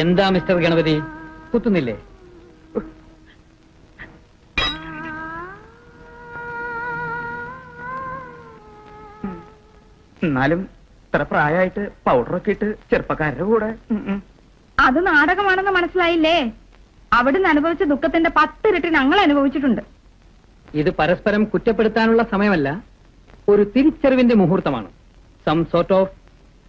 എന്താ മിസ്റ്റർ ഗണപതി? കുത്തുന്നില്ലേ? എന്നാലും ഇത്ര പ്രായമായിട്ട് പൗഡറൊക്കെ ഇട്ട് ചെറുപ്പക്കാരുടെ കൂടെ. അത് നാടകമാണെന്ന് മനസ്സിലായില്ലേ? അവിടുന്ന് അനുഭവിച്ച ദുഃഖത്തിന്റെ പത്തിരട്ടി ഞങ്ങൾ അനുഭവിച്ചിട്ടുണ്ട്. ഇത് പരസ്പരം കുറ്റപ്പെടുത്താനുള്ള സമയമല്ല ഒരു തിരിച്ചറിവിന്റെ മുഹൂർത്തമാണ്. സം സോർട്ട് ഓഫ്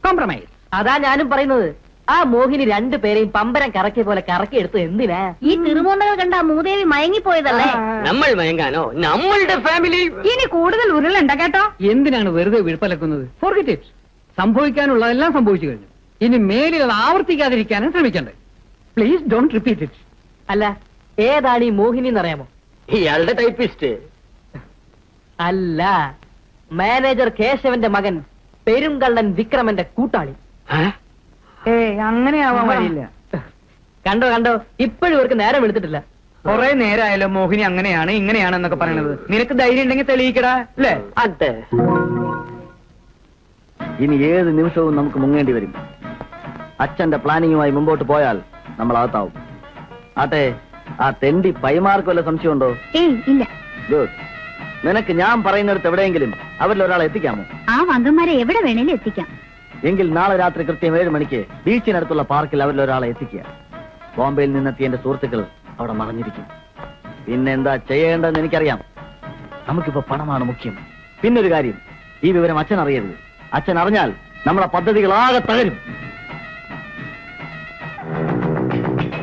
കോംപ്രമൈസ് അതാ ഞാനും പറയുന്നത്. ആ മോഹിനി രണ്ടുപേരെയും പമ്പരം കറക്കിയ പോലെ കറക്കി എടുത്തു എന്തിനാ? ഈ തിരുമൂന്നകൾ കണ്ട മൂദേവി മയങ്ങി പോയതല്ലേ നമ്മൾ മയങ്ങാനോ? നമ്മളുടെ ഫാമിലി ഇനി കൂടുതൽ ഉരുളണ്ട കേട്ടോ. എന്തിനാണ് വെറുതെ വിഴുപ്പലക്കുന്നത്? ഫോർഗറ്റ് ഇറ്റ് സംഭവിക്കാനുള്ളതെല്ലാം സംഭവിച്ചു കഴിഞ്ഞു. ഇനി മേലിൽ അത് ആവർത്തിക്കാതിരിക്കാനും ശ്രമിക്കണ്ടേ. പ്ലീസ് ഡോണ്ട് റിപ്പീറ്റ് ഇറ്റ് അല്ല ഏതാണ് ഈ മോഹിനി എന്നറിയാമോ? ഇയാളുടെ ടൈപ്പിസ്റ്റ് അല്ല മാനേജർ കേശവന്റെ മകൻ പെരുങ്കള്ളൻ വിക്രമന്റെ കൂട്ടാളി. അങ്ങനെ ആവാൻ വഴിയില്ല. കണ്ടോ കണ്ടോ? ഇപ്പോഴും ഇവർക്ക് നേരം എടുത്തിട്ടില്ല. കൊറേ നേരമായാലോ മോഹിനി അങ്ങനെയാണ് ഇങ്ങനെയാണ് എന്നൊക്കെ പറയണത്. നിനക്ക് ധൈര്യം ഉണ്ടെങ്കിൽ തെളിയിക്കടാ അല്ലേ? അതെ. ഇനി ഏത് നിമിഷവും നമുക്ക് മുങ്ങേണ്ടി വരും. അച്ഛന്റെ പ്ലാനിങ്ങുമായി മുമ്പോട്ട് പോയാൽ നമ്മൾ അകത്താവും. ആട്ടെ ആ തെണ്ടി പൈമാർക്ക് വല്ല സംശയമുണ്ടോ? ഏയ് ഇല്ല. ഗുഡ്. നിനക്ക് ഞാൻ പറയുന്നിടത്ത് എവിടെയെങ്കിലും അവരിൽ ഒരാളെ എത്തിക്കാമോ? ആ വങ്കന്മാരെ എവിടെ വേണേലും എത്തിക്കാം. എങ്കിൽ നാളെ രാത്രി കൃത്യം ഏഴ് മണിക്ക് ബീച്ചിനടുത്തുള്ള പാർക്കിൽ അവരിൽ ഒരാളെ എത്തിക്കുക. ബോംബെയിൽ നിന്നെത്തിയ എന്റെ സുഹൃത്തുക്കൾ അവിടെ മറഞ്ഞിരിക്കും. പിന്നെ എന്താ ചെയ്യേണ്ടതെന്ന് എനിക്കറിയാം. നമുക്കിപ്പോ പണമാണ് മുഖ്യം. പിന്നൊരു കാര്യം ഈ വിവരം അച്ഛൻ അറിയരുത്. അച്ഛൻ അറിഞ്ഞാൽ നമ്മളെ പദ്ധതികളാകെ തകരും.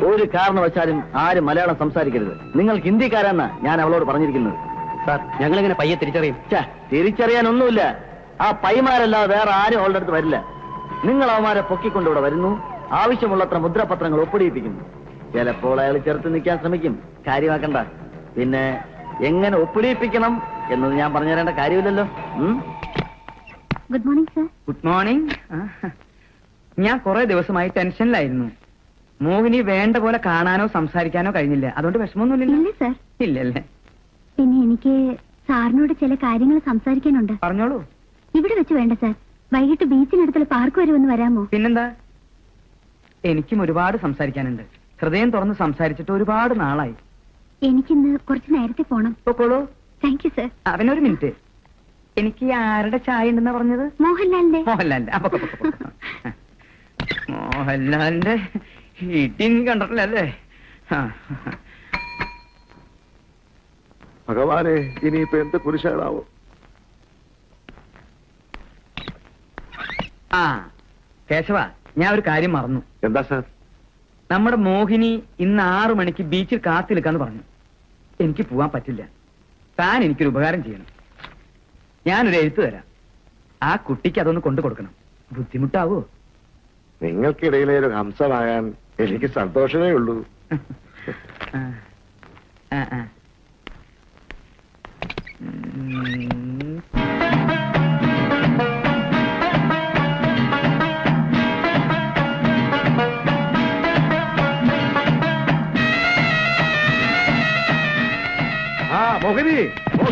ഒരു കാരണവശാലും ആരും മലയാളം സംസാരിക്കരുത്. നിങ്ങൾ ഹിന്ദിക്കാരാണ് ഞാൻ അവളോട് പറഞ്ഞിരിക്കുന്നത്. സാർ ഞങ്ങളിങ്ങനെ പയ്യെ തിരിച്ചറിയും. തിരിച്ചറിയാൻ തിരിച്ചറിയാനൊന്നുമില്ല. ആ പൈമാരല്ലാതെ വേറെ ആരും അവളുടെ അടുത്ത് വരില്ല. നിങ്ങൾ അവന്മാരെ പൊക്കിക്കൊണ്ടിവിടെ വരുന്നു. ആവശ്യമുള്ളത്ര മുദ്രപത്രങ്ങൾ ഒപ്പിടിയിപ്പിക്കുന്നു. ചിലപ്പോൾ അയാൾ ചെറുത്ത് നിൽക്കാൻ ശ്രമിക്കും. കാര്യമാക്കണ്ട. പിന്നെ എങ്ങനെ ഒപ്പിടിയിപ്പിക്കണം എന്നത് ഞാൻ പറഞ്ഞു തരേണ്ട കാര്യമില്ലല്ലോ good morning sir good morning ഞാൻ കുറെ ദിവസമായി ടെൻഷനിലായിരുന്നു. മോഹിനി വേണ്ട പോലെ കാണാനോ സംസാരിക്കാനോ കഴിഞ്ഞില്ല. അതുകൊണ്ട് ഇല്ല വിഷമമൊന്നുമില്ല സർ ഇല്ലല്ലേ? പിന്നെ എനിക്ക് സാറിനോട് ചില കാര്യങ്ങൾ സംസാരിക്കാനുണ്ട്. പറഞ്ഞോളൂ. ഇവിടെ വെച്ച് വേണ്ട സാർ. വൈകിട്ട് ബീച്ചിനടുത്തുള്ള പാർക്ക് വരെ ഒന്ന് വരാമോ? പിന്നെന്താ? എനിക്കും ഒരുപാട് സംസാരിക്കാനുണ്ട്. ഹൃദയം തുറന്ന് സംസാരിച്ചിട്ട് ഒരുപാട് നാളായി. എനിക്കിന്ന് കുറച്ച് നേരത്തെ പോണം. പൊക്കോളൂ. Thank you sir. അവനൊരു മിനിറ്റ്. എനിക്ക് ആരുടെ ചായ ഉണ്ടെന്നാ പറഞ്ഞത്? മോഹൻലാലിന്റെ. മോഹൻലാലിന്റെ. അപ്പൊ. മോഹൻലാലിന്റെ ഇടി നീ കണ്ടിട്ടില്ല അല്ലേ ആ. ഭഗവാനെ ഇനിയിപ്പോ എന്ത് കുരിശാണാവോ ആ. കേശവ ഞാൻ ഒരു കാര്യം മറന്നു. എന്താ സാർ? നമ്മുടെ മോഹിനി ഇന്ന് ആറു മണിക്ക് ബീച്ചിൽ കാത്തിരിക്കാന്ന് പറഞ്ഞു. എനിക്ക് പോവാൻ പറ്റില്ല. താൻ എനിക്കൊരു ഉപകാരം ചെയ്യണം. ഞാനൊരു എഴുത്ത് തരാം. ആ കുട്ടിക്ക് അതൊന്ന് കൊണ്ടു കൊടുക്കണം. ബുദ്ധിമുട്ടാവോ? നിങ്ങൾക്കിടയിലെ ഒരു ഹംസമാകാൻ എനിക്ക് സന്തോഷമേ ഉള്ളൂ. ആ. ആ. ഉം.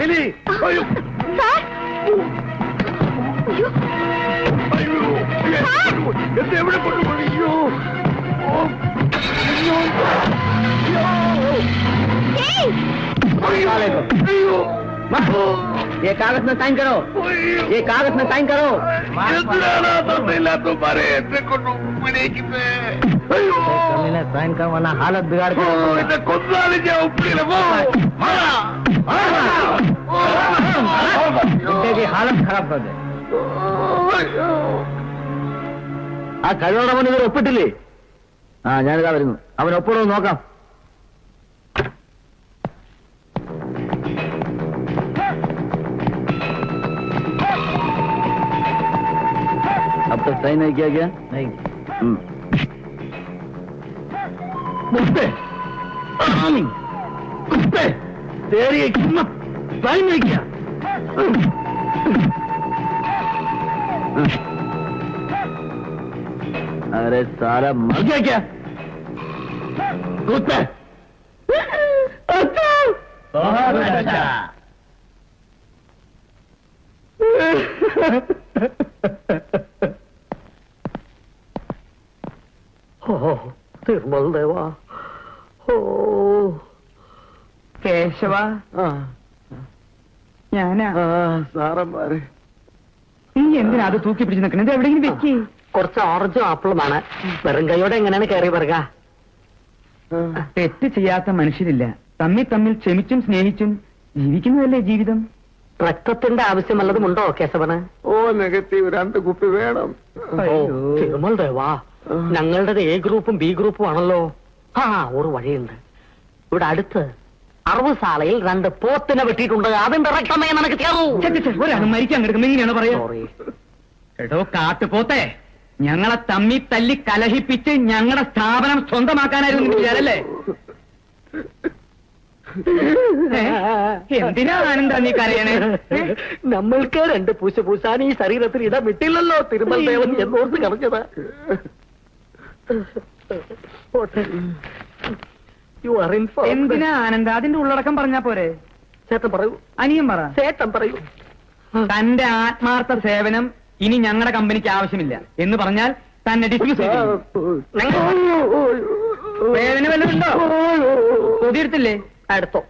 మిని అయ్యో సార్ అయ్యో అయ్యో ఎంత ఎవడ పట్టుకోండి అయ్యో అయ్యో అయ్యో అయ్యో ये। कागज़ में। साइन करो। ये। कागज़ में साइन करो। तुम्हारे साइन करवाना हालत बिगाड़ कर की हालत खराब कर दे അയ്യോ. ആ കഴിവോടവൻ ഇവർ ഒപ്പിട്ടില്ലേ ആ ഞാനിതാ വരുന്നു അവൻ ഒപ്പിടോ നോക്കാം अब तक साइन नहीं किया गया नहीं कुत्ते आमी, कुत्ते तेरी एक हिम्मत साइन नहीं किया अरे सारा मर गया क्या? कुत्ते। अच्छा। बहुत अच्छा तिरमल देवा। केशवा ഞാനാ? സാറന്മാര്. നീ എന്തിനാ അത് തൂക്കി പിടിച്ച് നിൽക്കണത് എവിടെയെങ്കിലും വെക്കേ. കുറച്ച് ഓറഞ്ചും ആപ്പിളുമാണ് വെറും കൈയോടെ എങ്ങനെയാണ് കയറി പറക? തെറ്റ് ചെയ്യാത്ത മനുഷ്യരില്ല. തമ്മിൽ തമ്മിൽ ക്ഷമിച്ചും സ്നേഹിച്ചും ജീവിക്കുന്നതല്ലേ ജീവിതം? രക്തത്തിന്റെ ആവശ്യം വല്ലതും ഉണ്ടോ കേശവന്? ഓ നെഗറ്റീവ് രണ്ട് കുപ്പി വേണം. ഓ തിരുമൽ ദേവാ. ഞങ്ങളുടെ എ ഗ്രൂപ്പും ബി ഗ്രൂപ്പും ആണല്ലോ. ആ ഒരു വഴിയുണ്ട്. ഇവിടെ അടുത്ത് അറുപസാലയിൽ രണ്ട് പോത്തിനെ വെട്ടിയിട്ടുണ്ട്. അതിന്റെ രക്തമേ നിനക്ക് ചേർന്നു. ഒരാൾ മരിക്കാൻ കിടക്കുമ്പോ പറയാ എടോ കാട്ടുപോത്തെ ഞങ്ങളെ തമ്മി തല്ലി കലഹിപ്പിച്ച് ഞങ്ങളുടെ സ്ഥാപനം സ്വന്തമാക്കാനായിരുന്നു അല്ലേ വിചാരല്ലേ? എന്തിനാ ആനന്ദ നീ കരയണേ? നമ്മൾക്ക് രണ്ട് പൂശ പൂശാൻ ഈ ശരീരത്തിൽ ഇടം വിട്ടില്ലല്ലോ തിരുമൽ ദേവൻ എന്നോർത്ത് കറഞ്ഞത് യു ആർ എന്തിനാ ആനന്ദ? അതിന്റെ ഉള്ളടക്കം പറഞ്ഞാ പോരെ? ചേട്ടൻ പറയൂ. അനിയൻ പറ. ചേട്ടൻ പറയൂ. തന്റെ ആത്മാർത്ഥ സേവനം ഇനി ഞങ്ങളുടെ കമ്പനിക്ക് ആവശ്യമില്ല. എന്ന് പറഞ്ഞാൽ തന്നെ ഡിസ്മിസ് വേദന വല്ലതുണ്ടോ കൊതിയെടുത്തില്ലേ? അടുത്തോ.